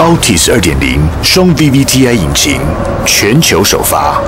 Altis 2.0双 VVTi 引擎，全球首发。